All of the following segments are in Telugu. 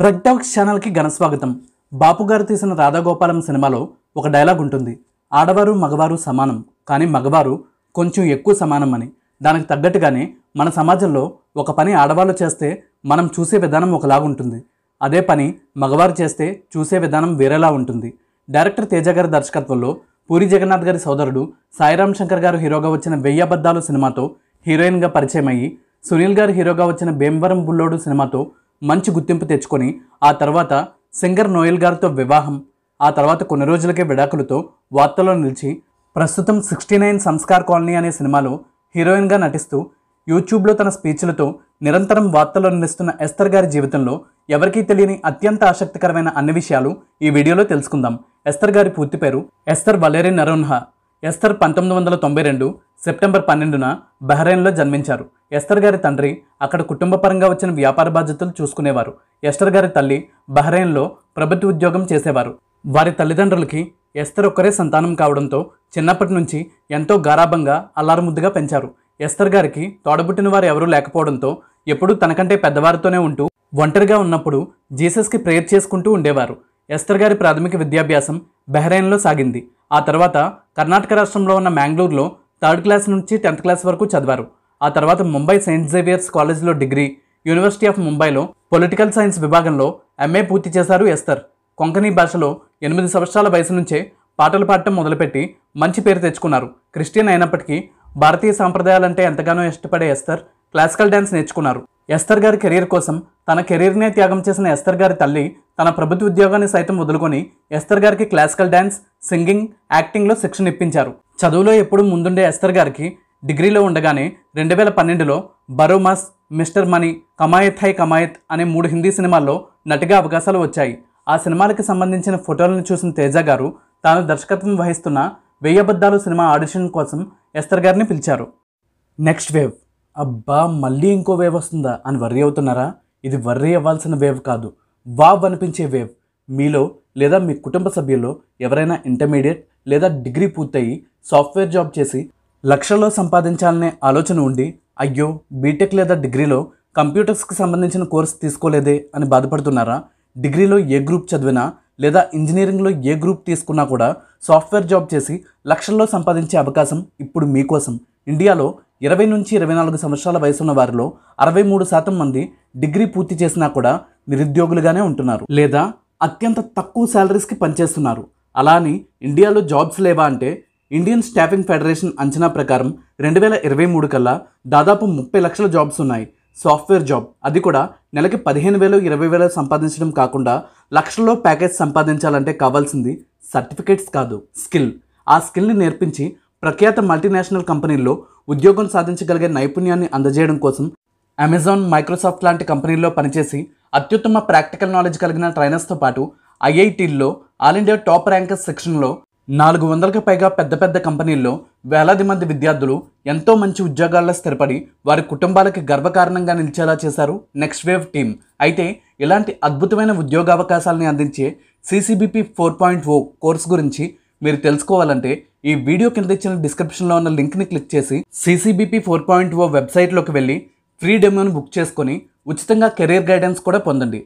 ప్రగ్టాక్స్ ఛానల్కి ఘనస్వాగతం బాపు గారు తీసిన రాధాగోపాలం సినిమాలో ఒక డైలాగ్ ఉంటుంది. ఆడవారు మగవారు సమానం. కానీ మగవారు కొంచెం ఎక్కువ సమానం అని. దానికి తగ్గట్టుగానే మన సమాజంలో ఒక పని ఆడవాళ్ళు చేస్తే మనం చూసే విధానం ఒకలాగుంటుంది అదే పని మగవారు చేస్తే చూసే విధానం వేరేలా ఉంటుంది. డైరెక్టర్ తేజ గారి దర్శకత్వంలో పూరి జగన్నాథ్ గారి సోదరుడు సాయిరామ్ శంకర్ గారు హీరోగా వచ్చిన వెయ్యి అబద్ధాలు సినిమాతో హీరోయిన్గా పరిచయం అయ్యి సునీల్ గారు హీరోగా వచ్చిన భీమవరం బుల్లోడు సినిమాతో మంచి గుర్తింపు తెచ్చుకొని ఆ తర్వాత సింగర్ నోయల్ గారితో వివాహం ఆ తర్వాత కొన్ని రోజులకే విడాకులతో వార్తల్లో నిలిచి ప్రస్తుతం సిక్స్టీ నైన్ సంస్కార్ కాలనీ అనే సినిమాలో హీరోయిన్గా నటిస్తూ యూట్యూబ్లో తన స్పీచ్లతో నిరంతరం వార్తల్లో నిలుస్తున్న ఎస్తర్ గారి జీవితంలో ఎవరికీ తెలియని అత్యంత ఆసక్తికరమైన అన్ని విషయాలు ఈ వీడియోలో తెలుసుకుందాం. ఎస్తర్ గారి పూర్తి పేరు ఎస్తర్ వలేరి నరోన్హా. ఎస్తర్ పంతొమ్మిది వందల తొంభై రెండు సెప్టెంబర్ పన్నెండున బహ్రెయిన్లో జన్మించారు. ఎస్తర్ గారి తండ్రి అక్కడ కుటుంబపరంగా వచ్చిన వ్యాపార బాధ్యతలు చూసుకునేవారు. ఎస్టర్ గారి తల్లి బహ్రెయిన్లో ప్రభుత్వ ఉద్యోగం చేసేవారు. వారి తల్లిదండ్రులకి ఎస్తర్ ఒక్కరే సంతానం కావడంతో చిన్నప్పటి నుంచి ఎంతో గారాభంగా అల్లారుముద్దుగా పెంచారు. ఎస్తర్ గారికి తోడబుట్టిన వారు ఎవరూ లేకపోవడంతో ఎప్పుడూ తనకంటే పెద్దవారితోనే ఉంటూ ఒంటరిగా ఉన్నప్పుడు జీసస్కి ప్రేయర్ చేసుకుంటూ ఉండేవారు. ఎస్తర్ గారి ప్రాథమిక విద్యాభ్యాసం బహ్రెయిన్లో సాగింది. ఆ తర్వాత కర్ణాటక రాష్ట్రంలో ఉన్న మ్యాంగ్లూరులో థర్డ్ క్లాస్ నుంచి టెన్త్ క్లాస్ వరకు చదివారు. ఆ తర్వాత ముంబై సెయింట్ జేవియర్స్ కాలేజ్లో డిగ్రీ యూనివర్సిటీ ఆఫ్ ముంబైలో పొలిటికల్ సైన్స్ విభాగంలో ఎంఏ పూర్తి చేశారు ఎస్తర్. కొంకణి భాషలో ఎనిమిది సంవత్సరాల వయసు నుంచే పాటలు పాడటం మొదలుపెట్టి మంచి పేరు తెచ్చుకున్నారు. క్రిస్టియన్ అయినప్పటికీ భారతీయ సాంప్రదాయాలంటే ఎంతగానో ఇష్టపడే ఎస్తర్ క్లాసికల్ డ్యాన్స్ నేర్చుకున్నారు. ఎస్తర్ గారి కెరీర్ కోసం తన కెరీర్నే త్యాగం చేసిన ఎస్తర్ గారి తల్లి తన ప్రభుత్వ ఉద్యోగాన్ని సైతం వదులుకొని ఎస్తర్ గారికి క్లాసికల్ డ్యాన్స్ సింగింగ్ యాక్టింగ్లో శిక్షణ ఇప్పించారు. చదువులో ఎప్పుడూ ముందుండే ఎస్తర్ గారికి డిగ్రీలో ఉండగానే రెండు వేల పన్నెండులో బరోమాస్ మిస్టర్ మనీ కమాయత్ హై కమాయత్ అనే మూడు హిందీ సినిమాల్లో నటిగా అవకాశాలు వచ్చాయి. ఆ సినిమాలకి సంబంధించిన ఫోటోలను చూసిన తేజ గారు తాను దర్శకత్వం వహిస్తున్న వెయ్యబద్దాలు సినిమా ఆడిషన్ కోసం ఎస్తర్ గారిని పిలిచారు. Next wave. అబ్బా మళ్ళీ ఇంకో వేవ్ వస్తుందా? అని వర్రీ అవుతున్నారా? ఇది వర్రీ అవ్వాల్సిన వేవ్ కాదు. వావ్ అనిపించే వేవ్. మీలో లేదా మీ కుటుంబ సభ్యుల్లో ఎవరైనా ఇంటర్మీడియట్ లేదా డిగ్రీ పూర్తయి సాఫ్ట్వేర్ జాబ్ చేసి లక్షల్లో సంపాదించాలనే ఆలోచన ఉండి అయ్యో బీటెక్ లేదా డిగ్రీలో కంప్యూటర్స్కి సంబంధించిన కోర్స్ తీసుకోలేదే అని బాధపడుతున్నారా? డిగ్రీలో ఏ గ్రూప్ చదివినా లేదా ఇంజనీరింగ్లో ఏ గ్రూప్ తీసుకున్నా కూడా సాఫ్ట్వేర్ జాబ్ చేసి లక్షల్లో సంపాదించే అవకాశం ఇప్పుడు మీకోసం. ఇండియాలో ఇరవై నుంచి ఇరవై నాలుగు సంవత్సరాల వయసున్న వారిలో అరవై మూడు శాతం మంది డిగ్రీ పూర్తి చేసినా కూడా నిరుద్యోగులుగానే ఉంటున్నారు. లేదా అత్యంత తక్కువ శాలరీస్కి పనిచేస్తున్నారు. అలా అని ఇండియాలో జాబ్స్ లేవా అంటే ఇండియన్ స్టాఫింగ్ ఫెడరేషన్ అంచనా ప్రకారం రెండు వేల ఇరవై మూడు కల్లా దాదాపు ముప్పై లక్షల జాబ్స్ ఉన్నాయి. సాఫ్ట్వేర్ జాబ్ అది కూడా నెలకి పదిహేను వేలు ఇరవై వేలు సంపాదించడం కాకుండా లక్షల్లో ప్యాకేజ్ సంపాదించాలంటే కావాల్సింది సర్టిఫికేట్స్ కాదు స్కిల్. ఆ స్కిల్ని నేర్పించి ప్రఖ్యాత మల్టీనేషనల్ కంపెనీల్లో ఉద్యోగం సాధించగలిగే నైపుణ్యాన్ని అందజేయడం కోసం అమెజాన్ మైక్రోసాఫ్ట్ లాంటి కంపెనీల్లో పనిచేసి అత్యుత్తమ ప్రాక్టికల్ నాలెడ్జ్ కలిగిన ట్రైనర్స్తో పాటు ఐఐటీల్లో ఆల్ ఇండియా టాప్ ర్యాంకర్స్ సెక్షన్లో నాలుగు వందలకు పైగా పెద్ద పెద్ద కంపెనీల్లో వేలాది మంది విద్యార్థులు ఎంతో మంచి ఉద్యోగాల్లో స్థిరపడి వారి కుటుంబాలకి గర్వకారణంగా నిలిచేలా చేశారు నెక్స్ట్ వేవ్ టీం అయితే ఇలాంటి అద్భుతమైన ఉద్యోగావకాశాలని అందించే CCBP four point O course గురించి మీరు తెలుసుకోవాలంటే ఈ వీడియో కింద ఇచ్చిన డిస్క్రిప్షన్లో ఉన్న లింక్ని క్లిక్ చేసి CCBP four point O oh వెబ్సైట్లోకి వెళ్ళి ఫ్రీ డెమోని బుక్ చేసుకొని ఉచితంగా కెరీర్ గైడెన్స్ కూడా పొందండి.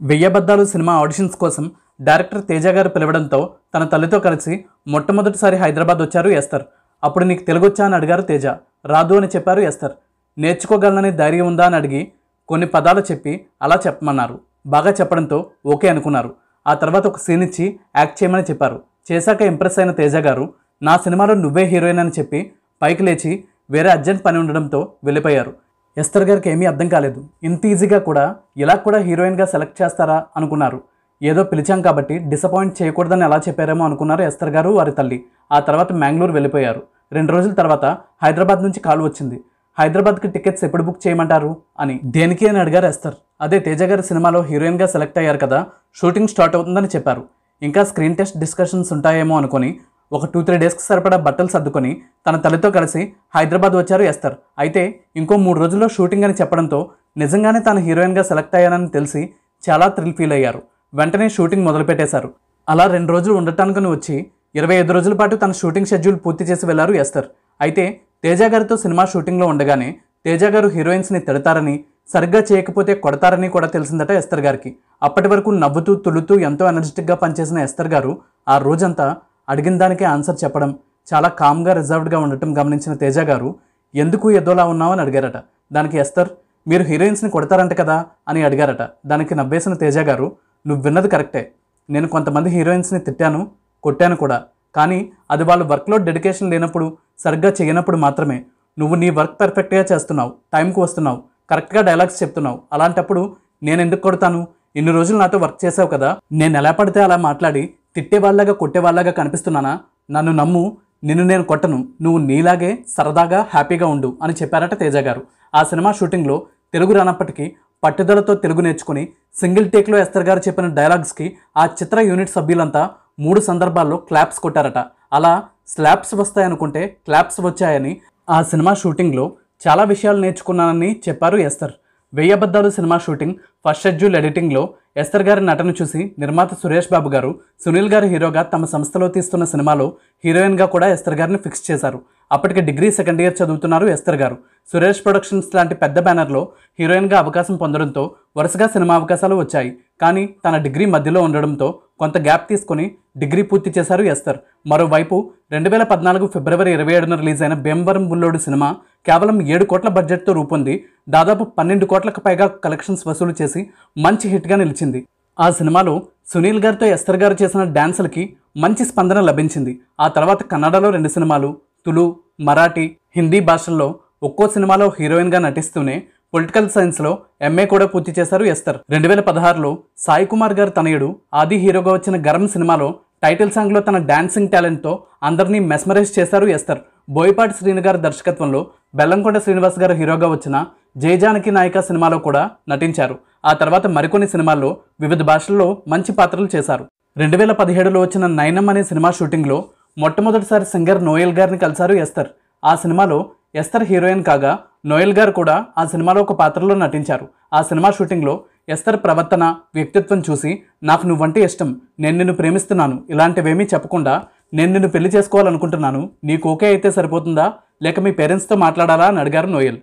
వెయ్యబద్దాలు సినిమా ఆడిషన్స్ కోసం డైరెక్టర్ తేజ గారు పిలవడంతో తన తల్లితో కలిసి మొట్టమొదటిసారి హైదరాబాద్ వచ్చారు ఎస్తర్. అప్పుడు నీకు తెలుగొచ్చా అని అడిగారు తేజ. రాదు అని చెప్పారు ఎస్తర్. నేర్చుకోగలనని ధైర్యం ఉందా అని అడిగి కొన్ని పదాలు చెప్పి అలా చెప్పమన్నారు. బాగా చెప్పడంతో ఓకే అనుకున్నారు. ఆ తర్వాత ఒక సీన్ ఇచ్చి యాక్ట్ చేయమని చెప్పారు. చేశాక ఇంప్రెస్ అయిన తేజ గారు నా సినిమాలో నువ్వే హీరోయిన్ అని చెప్పి పైకి లేచి వేరే అర్జెంట్ పని ఉండడంతో వెళ్ళిపోయారు. ఎస్తర్ గారికి ఏమీ అర్థం కాలేదు. ఇంత ఈజీగా కూడా ఇలా కూడా హీరోయిన్గా సెలెక్ట్ చేస్తారా అనుకున్నారు. ఏదో పిలిచాం కాబట్టి డిసప్పాయింట్ చేయకూడదని ఎలా చెప్పారేమో అనుకున్నారు ఎస్తర్ గారు వారి తల్లి. ఆ తర్వాత మ్యాంగ్లూరు వెళ్ళిపోయారు. రెండు రోజుల తర్వాత హైదరాబాద్ నుంచి కాల్ వచ్చింది. హైదరాబాద్కి టికెట్స్ ఎప్పుడు బుక్ చేయమంటారు? అని. దేనికి? అని అడిగారు ఎస్తర్. అదే తేజ గారి సినిమాలో హీరోయిన్గా సెలెక్ట్ అయ్యారు కదా షూటింగ్ స్టార్ట్ అవుతుందని చెప్పారు. ఇంకా స్క్రీన్ టెస్ట్ డిస్కషన్స్ ఉంటాయేమో అనుకొని ఒక టూ త్రీ డేస్కి సరిపడా బట్టలు సర్దుకొని తన తల్లితో కలిసి హైదరాబాద్ వచ్చారు ఎస్తర్. అయితే ఇంకో మూడు రోజుల్లో షూటింగ్ అని చెప్పడంతో నిజంగానే తాను హీరోయిన్గా సెలెక్ట్ అయ్యానని తెలిసి చాలా థ్రిల్ ఫీల్ అయ్యారు. వెంటనే షూటింగ్ మొదలుపెట్టేశారు. అలా రెండు రోజులు ఉండటానికి వచ్చి ఇరవై ఐదు రోజుల పాటు తన షూటింగ్ షెడ్యూల్ పూర్తి చేసి వెళ్ళారు ఎస్తర్. అయితే తేజ గారితో సినిమా షూటింగ్లో ఉండగానే తేజ గారు హీరోయిన్స్ని తిడతారని సరిగ్గా చేయకపోతే కొడతారని కూడా తెలిసిందట ఎస్తర్ గారికి. అప్పటి వరకు నవ్వుతూ తులుతూ ఎంతో ఎనర్జెటిక్గా పనిచేసిన ఎస్తర్ గారు ఆ రోజంతా అడిగిన దానికే ఆన్సర్ చెప్పడం చాలా కామ్గా రిజర్వ్డ్గా ఉండటం గమనించిన తేజ గారు ఎందుకు ఎదోలా ఉన్నావు అని అడిగారట. దానికి ఎస్తర్ మీరు హీరోయిన్స్ని కొడతారంట కదా అని అడిగారట. దానికి నవ్వేసిన తేజ గారు నువ్వు విన్నది కరెక్టే. నేను కొంతమంది హీరోయిన్స్ని తిట్టాను కొట్టాను కూడా. కానీ అది వాళ్ళు వర్క్లో డెడికేషన్ లేనప్పుడు సరిగ్గా చేయనప్పుడు మాత్రమే. నువ్వు నీ వర్క్ పర్ఫెక్ట్గా చేస్తున్నావు టైంకి వస్తున్నావు. కరెక్ట్గా డైలాగ్స్ చెప్తున్నావు. అలాంటప్పుడు నేను ఎందుకు కొడతాను? ఇన్ని రోజులు నాతో వర్క్ చేసావు కదా. నేను ఎలా పడితే అలా మాట్లాడి తిట్టేవాళ్ళగా కొట్టేవాళ్ళగా కనిపిస్తున్నానా? నన్ను నమ్ము నిన్ను నేను కొట్టను. నువ్వు నీలాగే సరదాగా హ్యాపీగా ఉండు అని చెప్పారట తేజ గారు. ఆ సినిమా షూటింగ్లో తెలుగు రానప్పటికీ పట్టుదలతో తెలుగు నేర్చుకుని సింగిల్ టేక్లో ఎస్తర్ గారు చెప్పిన డైలాగ్స్కి ఆ చిత్ర యూనిట్ సభ్యులంతా మూడు సందర్భాల్లో క్లాప్స్ కొట్టారట. అలా స్లాప్స్ వస్తాయనుకుంటే క్లాప్స్ వచ్చాయని ఆ సినిమా షూటింగ్లో చాలా విషయాలు నేర్చుకున్నానని చెప్పారు Esther. Veyyi Abaddalu cinema shooting first schedule ఎడిటింగ్లో Esther గారి నటన చూసి నిర్మాత సురేష్ బాబు గారు సునీల్ గారి హీరోగా తమ సంస్థలో తీస్తున్న సినిమాలో హీరోయిన్గా కూడా ఎస్తర్ గారిని ఫిక్స్ చేశారు. అప్పటికి డిగ్రీ సెకండ్ ఇయర్ చదువుతున్నారు ఎస్తర్ గారు. సురేష్ ప్రొడక్షన్స్ లాంటి పెద్ద బ్యానర్లో హీరోయిన్గా అవకాశం పొందడంతో వరుసగా సినిమా అవకాశాలు వచ్చాయి. కానీ తన డిగ్రీ మధ్యలో ఉండడంతో కొంత గ్యాప్ తీసుకొని డిగ్రీ పూర్తి చేశారు ఎస్తర్. మరోవైపు రెండు వేల పద్నాలుగు ఫిబ్రవరి ఇరవై ఏడున రిలీజ్ అయిన భీమవరం బుల్లోడు సినిమా కేవలం ఏడు కోట్ల బడ్జెట్తో రూపొంది దాదాపు పన్నెండు కోట్లకు పైగా కలెక్షన్స్ వసూలు చేసి మంచి హిట్గా నిలిచింది. ఆ సినిమాలో సునీల్ గారితో ఎస్తర్ గారు చేసిన డ్యాన్సులకి మంచి స్పందన లభించింది. ఆ తర్వాత కన్నడలో రెండు సినిమాలు తులు మరాఠీ హిందీ భాషల్లో ఒక్కో సినిమాలో హీరోయిన్గా నటిస్తూనే పొలిటికల్ సైన్స్లో ఎంఏ కూడా పూర్తి చేశారు ఎస్తర్. రెండు వేల పదహారులో సాయి కుమార్ గారు తనయుడు ఆది హీరోగా వచ్చిన గరం సినిమాలో టైటిల్ సాంగ్లో తన డాన్సింగ్ టాలెంట్తో అందరినీ మెస్మరైజ్ చేశారు ఎస్తర్. బోయపాటి శ్రీను గారి దర్శకత్వంలో బెల్లంకొండ శ్రీనివాస్ గారు హీరోగా వచ్చిన జయజానకి నాయక సినిమాలో కూడా నటించారు. ఆ తర్వాత మరికొన్ని సినిమాల్లో వివిధ భాషల్లో మంచి పాత్రలు చేశారు. రెండు వేల పదిహేడులో వచ్చిన నైనం అనే సినిమా షూటింగ్లో మొట్టమొదటిసారి సింగర్ నోయల్ గారిని కలిశారు ఎస్తర్. ఆ సినిమాలో ఎస్తర్ హీరోయిన్ కాగా నోయల్ గారు కూడా ఆ సినిమాలో ఒక పాత్రలో నటించారు. ఆ సినిమా షూటింగ్లో ఎస్తర్ ప్రవర్తన వ్యక్తిత్వం చూసి నాకు నువ్వంటే ఇష్టం. నేను నిన్ను ప్రేమిస్తున్నాను. ఇలాంటివేమీ చెప్పకుండా నేను నిన్ను పెళ్ళి చేసుకోవాలనుకుంటున్నాను. నీకు ఓకే అయితే సరిపోతుందా? లేక మీ పేరెంట్స్తో మాట్లాడాలా? అని అడిగారు నోయల్.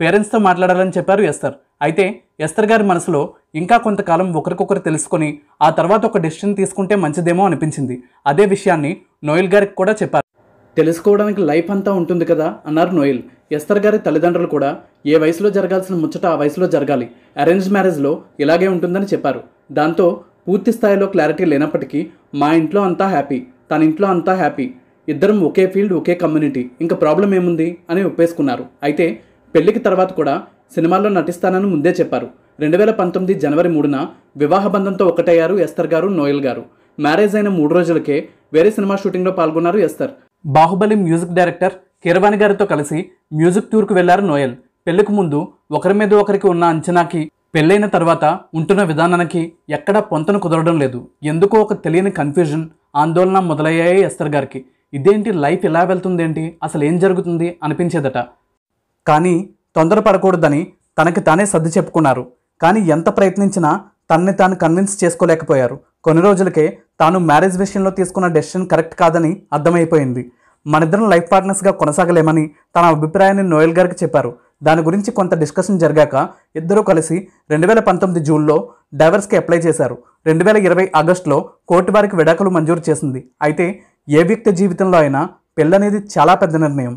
పేరెంట్స్తో మాట్లాడాలని చెప్పారు ఎస్తర్. అయితే ఎస్తర్ గారి మనసులో ఇంకా కొంతకాలం ఒకరికొకరు తెలుసుకొని ఆ తర్వాత ఒక డెసిషన్ తీసుకుంటే మంచిదేమో అనిపించింది. అదే విషయాన్ని నోయల్ గారికి కూడా చెప్పారు. తెలుసుకోవడానికి లైఫ్ అంతా ఉంటుంది కదా? అన్నారు నోయల్. ఎస్తర్ గారి తల్లిదండ్రులు కూడా ఏ వయసులో జరగాల్సిన ముచ్చట ఆ వయసులో జరగాలి. అరేంజ్ మ్యారేజ్లో ఇలాగే ఉంటుందని చెప్పారు. దాంతో పూర్తి స్థాయిలో క్లారిటీ లేనప్పటికీ మా ఇంట్లో అంతా హ్యాపీ తన ఇంట్లో అంతా హ్యాపీ. ఇద్దరం ఒకే ఫీల్డ్ ఒకే కమ్యూనిటీ. ఇంకా ప్రాబ్లం ఏముంది? అని ఒప్పేసుకున్నారు. అయితే పెళ్ళికి తర్వాత కూడా సినిమాల్లో నటిస్తానని ముందే చెప్పారు. రెండు వేల పంతొమ్మిది జనవరి మూడున వివాహ బంధంతో ఒకటయ్యారు ఎస్తర్ గారు నోయల్ గారు. మ్యారేజ్ అయిన మూడు రోజులకే వేరే సినిమా షూటింగ్లో పాల్గొన్నారు Esther. Baahubali music director Keeravani గారితో కలిసి మ్యూజిక్ టూర్కు వెళ్ళారు నోయల్. పెళ్ళికి ముందు ఒకరి మీద ఒకరికి ఉన్న అంచనాకి పెళ్ళైన తర్వాత ఉంటున్న విధానానికి ఎక్కడా పొంతను కుదరడం లేదు. ఎందుకో ఒక తెలియని కన్ఫ్యూజన్ ఆందోళన మొదలయ్యాయి ఎస్తర్ గారికి. ఇదేంటి లైఫ్ ఇలా వెళ్తుందేంటి? అసలు ఏం జరుగుతుంది? అనిపించేదట. కానీ తొందరపడకూడదని తనకి తానే సర్ది చెప్పుకున్నారు. కానీ ఎంత ప్రయత్నించినా తనని తాను కన్విన్స్ చేసుకోలేకపోయారు. కొన్ని రోజులకే తాను మ్యారేజ్ విషయంలో తీసుకున్న డెసిషన్ కరెక్ట్ కాదని అర్థమైపోయింది. మనిద్దరం లైఫ్ పార్ట్నర్స్గా కొనసాగలేమని తన అభిప్రాయాన్ని నోయల్ గారికి చెప్పారు. దాని గురించి కొంత డిస్కషన్ జరిగాక ఇద్దరూ కలిసి రెండు వేల పంతొమ్మిది జూన్లో డైవర్స్కి అప్లై చేశారు. రెండు వేల ఇరవై ఆగస్టులో కోర్టు వారికి విడాకులు మంజూరు చేసింది. అయితే ఏ వ్యక్తి జీవితంలో అయినా పెళ్ళనేది చాలా పెద్ద నిర్ణయం.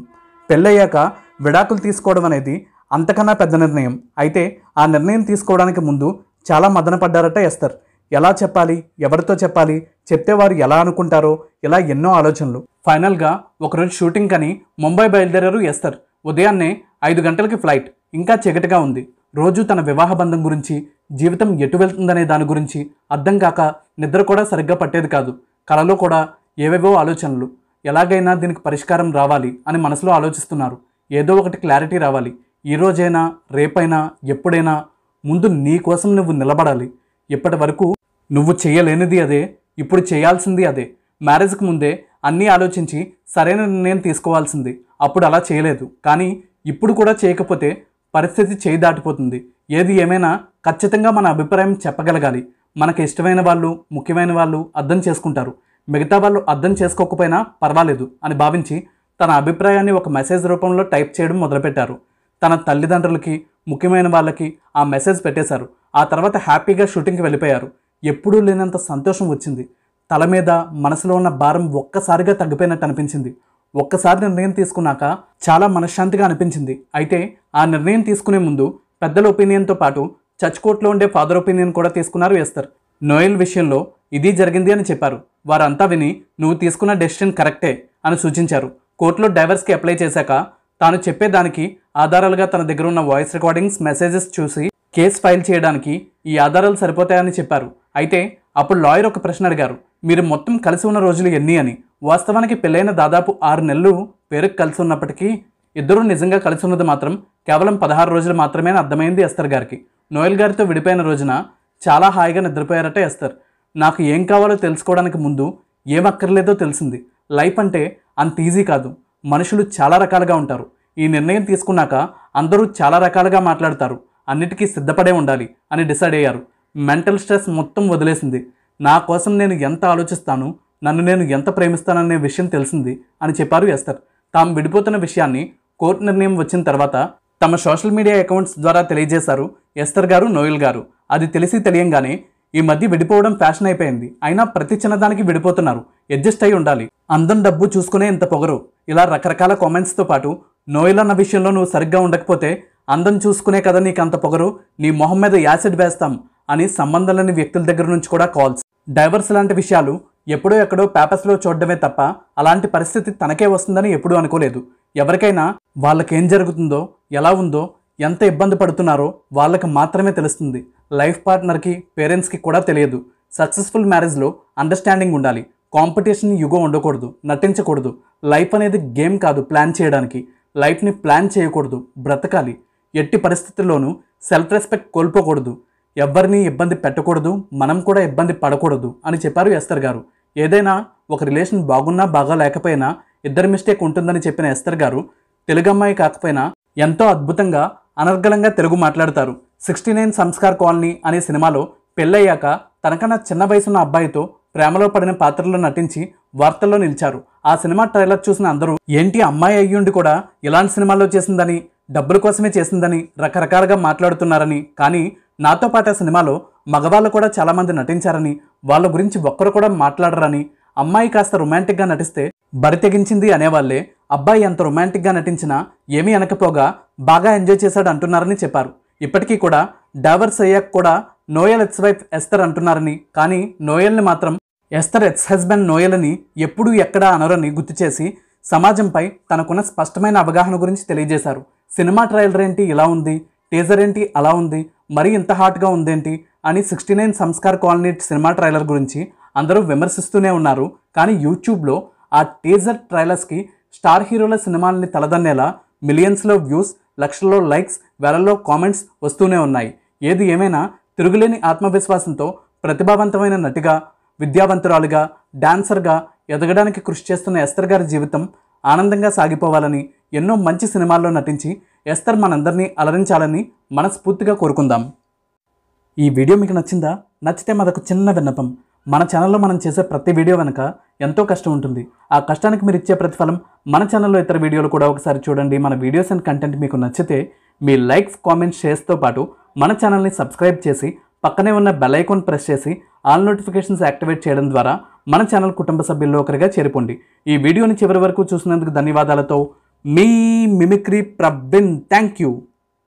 పెళ్ళయ్యాక విడాకులు తీసుకోవడం అనేది అంతకన్నా పెద్ద నిర్ణయం. అయితే ఆ నిర్ణయం తీసుకోవడానికి ముందు చాలా మదనపడ్డారట ఎస్తర్. ఎలా చెప్పాలి? ఎవరితో చెప్పాలి? చెప్తే వారు ఎలా అనుకుంటారో ఇలా ఎన్నో ఆలోచనలు. ఫైనల్గా ఒకరోజు షూటింగ్ అని ముంబై బయలుదేరారు ఎస్తర్. ఉదయాన్నే ఐదు గంటలకి ఫ్లైట్. ఇంకా చీకటిగా ఉంది. రోజు తన వివాహ బంధం గురించి జీవితం ఎటు వెళ్తుందనే దాని గురించి అర్థం కాక నిద్ర కూడా సరిగ్గా పట్టేది కాదు. కలలో కూడా ఏవేవో ఆలోచనలు. ఎలాగైనా దీనికి పరిష్కారం రావాలి అని మనసులో ఆలోచిస్తున్నారు. ఏదో ఒకటి క్లారిటీ రావాలి. ఈ రోజైనా రేపైనా ఎప్పుడైనా ముందు నీ కోసం నువ్వు నిలబడాలి. ఇప్పటి వరకు నువ్వు చేయలేనిది అదే ఇప్పుడు చేయాల్సింది అదే. మ్యారేజ్కి ముందే అన్నీ ఆలోచించి సరైన నిర్ణయం తీసుకోవాల్సింది. అప్పుడు అలా చేయలేదు. కానీ ఇప్పుడు కూడా చేయకపోతే పరిస్థితి చేయి దాటిపోతుంది. ఏది ఏమైనా ఖచ్చితంగా మన అభిప్రాయం చెప్పగలగాలి. మనకి ఇష్టమైన వాళ్ళు ముఖ్యమైన వాళ్ళు అర్థం చేసుకుంటారు. మిగతా వాళ్ళు అర్థం చేసుకోకపోయినా పర్వాలేదు అని భావించి తన అభిప్రాయాన్ని ఒక మెసేజ్ రూపంలో టైప్ చేయడం మొదలుపెట్టారు. తన తల్లిదండ్రులకి ముఖ్యమైన వాళ్ళకి ఆ మెసేజ్ పెట్టేశారు. ఆ తర్వాత హ్యాపీగా షూటింగ్కి వెళ్ళిపోయారు. ఎప్పుడూ లేనంత సంతోషం వచ్చింది. తల మీద మనసులో ఉన్న భారం ఒక్కసారిగా తగ్గిపోయినట్టు అనిపించింది. ఒక్కసారి నిర్ణయం తీసుకున్నాక చాలా మనశ్శాంతిగా అనిపించింది. అయితే ఆ నిర్ణయం తీసుకునే ముందు పెద్దల ఒపీనియన్తో పాటు చర్చ్ కోర్టులో ఉండే ఫాదర్ ఒపీనియన్ కూడా తీసుకున్నారు వేస్తారు నోయల్ విషయంలో ఇది జరిగింది అని చెప్పారు. వారంతా విని నువ్వు తీసుకున్న డెసిషన్ కరెక్టే అని సూచించారు. కోర్టులో డైవర్స్కి అప్లై చేశాక తాను చెప్పేదానికి ఆధారాలుగా తన దగ్గర ఉన్న వాయిస్ రికార్డింగ్స్ మెసేజెస్ చూసి కేసు ఫైల్ చేయడానికి ఈ ఆధారాలు సరిపోతాయని చెప్పారు. అయితే అప్పుడు లాయర్ ఒక ప్రశ్న అడిగారు మీరు మొత్తం కలిసి ఉన్న రోజులు ఎన్ని అని? వాస్తవానికి పెళ్ళైన దాదాపు ఆరు నెలలు పేరుకు కలిసి ఉన్నప్పటికీ ఇద్దరూ నిజంగా కలిసి ఉన్నది మాత్రం కేవలం పదహారు రోజులు మాత్రమే అని అర్థమైంది ఎస్తర్ గారికి. నోయల్ గారితో విడిపోయిన రోజున చాలా హాయిగా నిద్రపోయారట ఎస్తర్. నాకు ఏం కావాలో తెలుసుకోవడానికి ముందు ఏం అక్కర్లేదో తెలిసింది. లైఫ్ అంటే అంత ఈజీ కాదు. మనుషులు చాలా రకాలుగా ఉంటారు. ఈ నిర్ణయం తీసుకున్నాక అందరూ చాలా రకాలుగా మాట్లాడతారు. అన్నిటికీ సిద్ధపడే ఉండాలి అని డిసైడ్ అయ్యారు. మెంటల్ స్ట్రెస్ మొత్తం వదిలేసింది. నా కోసం నేను ఎంత ఆలోచిస్తాను? నన్ను నేను ఎంత ప్రేమిస్తాననే విషయం తెలిసింది అని చెప్పారు ఎస్తర్. తాము విడిపోతున్న విషయాన్ని కోర్టు నిర్ణయం వచ్చిన తర్వాత తమ సోషల్ మీడియా అకౌంట్స్ ద్వారా తెలియజేశారు ఎస్తర్ గారు నోయల్ గారు. అది తెలిసి తెలియంగానే ఈ మధ్య విడిపోవడం ఫ్యాషన్ అయిపోయింది. అయినా ప్రతి చిన్నదానికి విడిపోతున్నారు. అడ్జస్ట్ అయి ఉండాలి. అందం డబ్బు చూసుకునే ఇంత పొగరు. ఇలా రకరకాల కామెంట్స్తో పాటు నోయల్ అన్న విషయంలో నువ్వు సరిగ్గా ఉండకపోతే అందం చూసుకునే కదా నీకు అంత పొగరు. నీ మొహం మీద యాసిడ్ వేస్తాం. అని సంబంధం లేని వ్యక్తుల దగ్గర నుంచి కూడా కాల్స్ డైవర్స్ లాంటి విషయాలు ఎప్పుడో ఎక్కడో పేపర్స్లో చూడడమే తప్ప అలాంటి పరిస్థితి తనకే వస్తుందని ఎప్పుడూ అనుకోలేదు. ఎవరికైనా వాళ్ళకేం జరుగుతుందో ఎలా ఉందో ఎంత ఇబ్బంది పడుతున్నారో వాళ్ళకి మాత్రమే తెలుస్తుంది. లైఫ్ పార్ట్నర్కి పేరెంట్స్కి కూడా తెలియదు. సక్సెస్ఫుల్ మ్యారేజ్లో అండర్స్టాండింగ్ ఉండాలి. కాంపిటీషన్ యుగో ఉండకూడదు నటించకూడదు. లైఫ్ అనేది గేమ్ కాదు ప్లాన్ చేయడానికి. లైఫ్ని ప్లాన్ చేయకూడదు బ్రతకాలి. ఎట్టి పరిస్థితుల్లోనూ సెల్ఫ్ రెస్పెక్ట్ కోల్పోకూడదు. ఎవరిని ఇబ్బంది పెట్టకూడదు మనం కూడా ఇబ్బంది పడకూడదు అని చెప్పారు ఎస్తర్ గారు. ఏదైనా ఒక రిలేషన్ బాగున్నా బాగా లేకపోయినా ఇద్దరి మిస్టేక్ ఉంటుందని చెప్పిన ఎస్తర్ గారు తెలుగు అమ్మాయి కాకపోయినా ఎంతో అద్భుతంగా అనర్గళంగా తెలుగు మాట్లాడతారు. సిక్స్టీ నైన్ సంస్కార్ కాలనీ అనే సినిమాలో పెళ్ళయ్యాక తనకన్నా చిన్న వయసున్న అబ్బాయితో ప్రేమలో పడిన పాత్రలో నటించి వార్తల్లో నిలిచారు. ఆ సినిమా ట్రైలర్ చూసిన అందరూ ఏంటి అమ్మాయి అయ్యుండి కూడా ఇలాంటి సినిమాల్లో చేసిందని డబ్బుల కోసమే చేసిందని రకరకాలుగా మాట్లాడుతున్నారని కానీ నాతో పాటు ఆ సినిమాలో మగవాళ్ళు కూడా చాలామంది నటించారని వాళ్ళ గురించి ఒక్కరు కూడా మాట్లాడరని అమ్మాయి కాస్త రొమాంటిక్గా నటిస్తే బరి తెగించింది అనేవాళ్ళే అబ్బాయి ఎంత రొమాంటిక్గా నటించినా ఏమీ అనకపోగా బాగా ఎంజాయ్ చేశాడు అంటున్నారని చెప్పారు. ఇప్పటికీ కూడా డైవర్స్ అయ్యాక కూడా నోయల్ ఎక్స్ వైఫ్ ఎస్తర్ అంటున్నారని కానీ నోయల్ని మాత్రం ఎస్తర్ ఎక్స్ హస్బెండ్ నోయల్ అని ఎప్పుడూ ఎక్కడా అనరని గుర్తు చేసి సమాజంపై తనకున్న స్పష్టమైన అవగాహన గురించి తెలియజేశారు. సినిమా ట్రైలర్ ఏంటి ఇలా ఉంది టీజర్ ఏంటి అలా ఉంది మరీ ఇంత హాట్గా ఉందేంటి అని sixty nine Sanskar colony cinema trailer గురించి అందరూ విమర్శిస్తూనే ఉన్నారు. కానీ యూట్యూబ్లో ఆ టీజర్ ట్రైలర్స్కి స్టార్ హీరోల సినిమాలని తలదన్నేలా మిలియన్స్లో వ్యూస్ లక్షల్లో లైక్స్ వేలల్లో కామెంట్స్ వస్తూనే ఉన్నాయి. ఏది ఏమైనా తిరుగులేని ఆత్మవిశ్వాసంతో ప్రతిభావంతమైన నటిగా విద్యావంతురాలుగా డాన్సర్గా ఎదగడానికి కృషి చేస్తున్న ఎస్తర్ గారి జీవితం ఆనందంగా సాగిపోవాలని ఎన్నో మంచి సినిమాల్లో నటించి ఎస్తర్ మనందరినీ అలరించాలని మనస్ఫూర్తిగా కోరుకుందాం. ఈ వీడియో మీకు నచ్చిందా? నచ్చితే మాదొక చిన్న విన్నపం. మన ఛానల్లో మనం చేసే ప్రతి వీడియో వెనుక ఎంతో కష్టం ఉంటుంది. ఆ కష్టానికి మీరు ఇచ్చే ప్రతిఫలం మన ఛానల్లో ఇతర వీడియోలు కూడా ఒకసారి చూడండి. మన వీడియోస్ అండ్ కంటెంట్ మీకు నచ్చితే మీ లైక్స్ కామెంట్స్ షేర్స్తో పాటు మన ఛానల్ని సబ్స్క్రైబ్ చేసి పక్కనే ఉన్న బెల్ ఐకాన్ ప్రెస్ చేసి ఆల్ నోటిఫికేషన్స్ యాక్టివేట్ చేయడం ద్వారా మన ఛానల్ కుటుంబ సభ్యుల్లో ఒకరిగా చేరిపోండి. ఈ వీడియోని చివరి వరకు చూసినందుకు ధన్యవాదాలతో Me Mimicry Prabhin. Thank you.